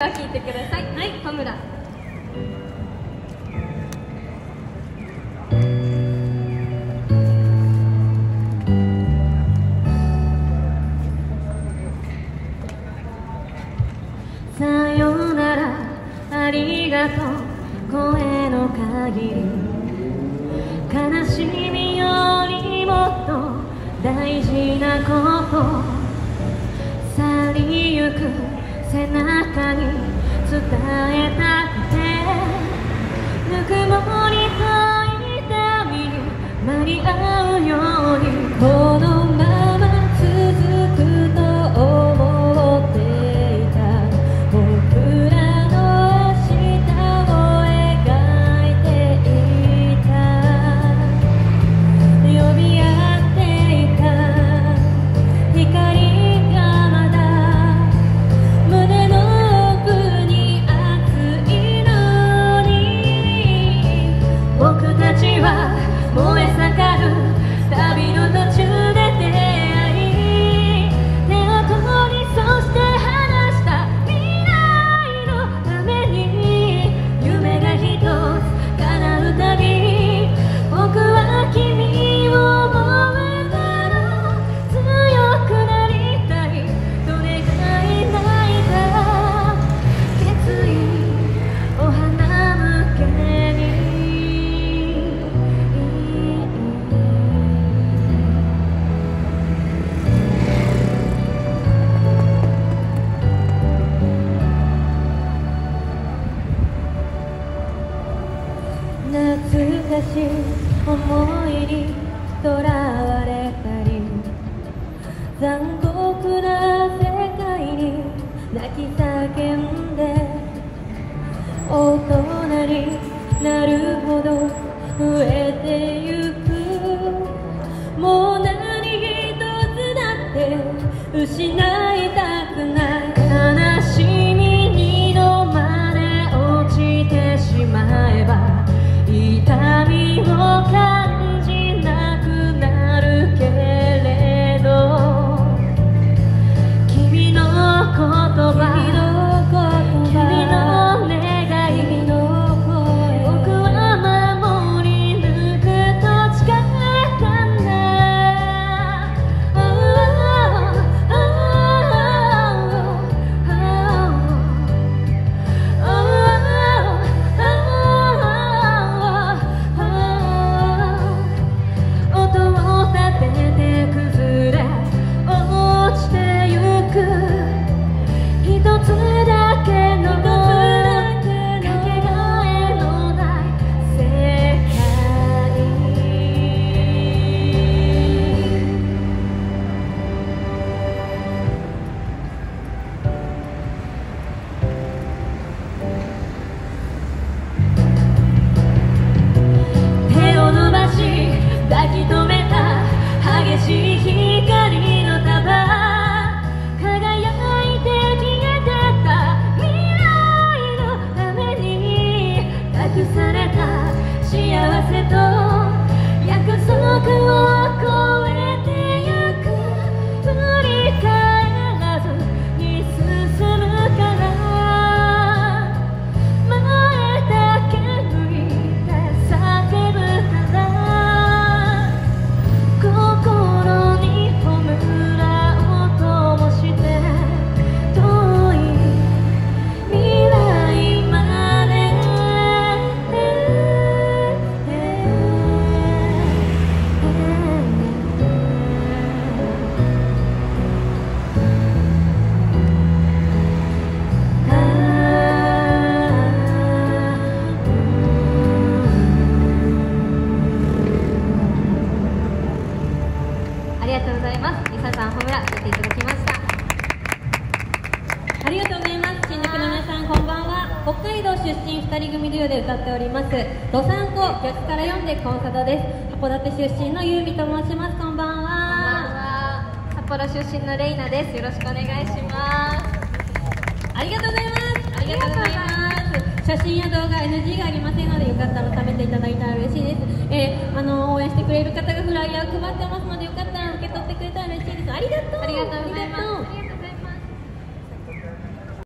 聞いてください。はい羽村。さよならありがとう。声の限り悲しみよりもっと大事なこと。去りゆく背中に伝えたくてぬくもりと痛みに間に合うようにこの大人になるほど。増えてゆく。もう何一つだって失いたくない。2人組デュオで歌っております「どさんこ逆から読んでコンサド」です。函館出身のゆうみと申します。こんばんは。札幌出身のレイナです。よろしくお願いします。ありがとうございます。ありがとうございます。写真や動画 NG がありませんのでよかったら食べていただいたら嬉しいです、えーあの応援してくれる方がフライヤーを配ってますのでよかったらってくれたら嬉しいです。ありがとう。ありがとうございます。ありがとう